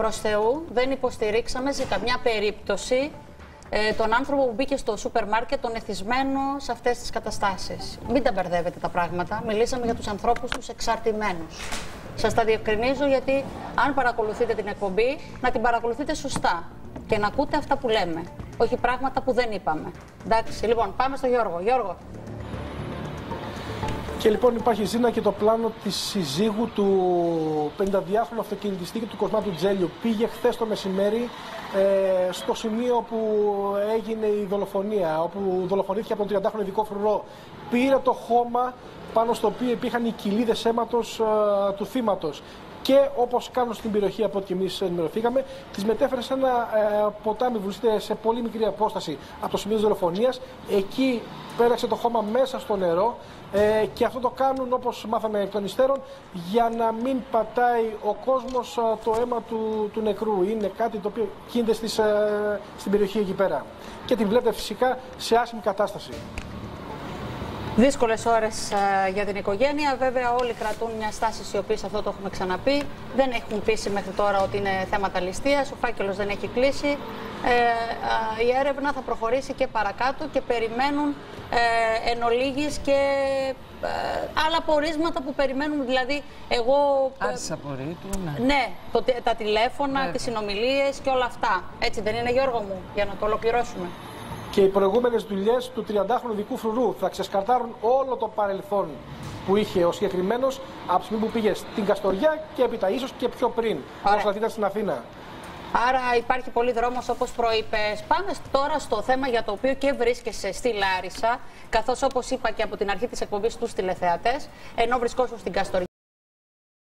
προς Θεού δεν υποστηρίξαμε σε καμιά περίπτωση ε, τον άνθρωπο που μπήκε στο σούπερ μάρκετ, τον εθισμένο σε αυτές τις καταστάσεις. Μην τα μπερδεύετε τα πράγματα. Μιλήσαμε για τους ανθρώπους τους εξαρτημένους. Σας τα διευκρινίζω γιατί αν παρακολουθείτε την εκπομπή, να την παρακολουθείτε σωστά και να ακούτε αυτά που λέμε. Όχι πράγματα που δεν είπαμε. Εντάξει, λοιπόν, πάμε στο Γιώργο. Γιώργο. Και λοιπόν υπάρχει ζήνα και το πλάνο της συζύγου του 52χρονου αυτοκινητιστή και του Κοσμάτου Τζέλιου. Πήγε χθες το μεσημέρι ε, στο σημείο που έγινε η δολοφονία, όπου δολοφονήθηκε από τον 30χρονο ειδικό φρουρό. Πήρε το χώμα πάνω στο οποίο υπήρχαν οι κοιλίδες αίματος ε, του θύματος και όπως κάνουν στην περιοχή από ό,τι εμείς ενημερωθήκαμε, τις μετέφερε σε ένα ε, ποτάμι που βρίσκεται σε πολύ μικρή απόσταση από το σημείο της δολοφονίας. Εκεί πέραξε το χώμα μέσα στο νερό ε, και αυτό το κάνουν όπως μάθαμε εκ των υστέρων για να μην πατάει ο κόσμος ε, το αίμα του, του νεκρού. Είναι κάτι το οποίο γίνεται στις, ε, στην περιοχή εκεί πέρα. Και την βλέπετε φυσικά σε άσχημη κατάσταση. Δύσκολες ώρες για την οικογένεια. Βέβαια, όλοι κρατούν μια στάση οι οποίες αυτό το έχουμε ξαναπεί. Δεν έχουν πείσει μέχρι τώρα ότι είναι θέματα ληστείας. Ο φάκελος δεν έχει κλείσει. Ε, η έρευνα θα προχωρήσει και παρακάτω και περιμένουν ε, εν ολίγης και ε, άλλα πορίσματα που περιμένουν. Δηλαδή, εγώ. Άρχισα απορρίτου, ναι. Ναι, το, τα τηλέφωνα, ναι. τις συνομιλίες και όλα αυτά. Έτσι δεν είναι, Γιώργο μου, για να το ολοκληρώσουμε. Και οι προηγούμενες δουλειές του 30χρονου δικού φρουρού θα ξεσκαρτάρουν όλο το παρελθόν που είχε ο συγκεκριμένος από τη στιγμή που πήγε στην Καστοριά και έπειτα ίσως και πιο πριν, όσο ήταν στην Αθήνα. Άρα υπάρχει πολύ δρόμος όπως προείπες. Πάμε τώρα στο θέμα για το οποίο και βρίσκεσαι στη Λάρισα, καθώς όπως είπα και από την αρχή της εκπομπής τους τηλεθεατές, ενώ βρισκόσουν στην Καστοριά.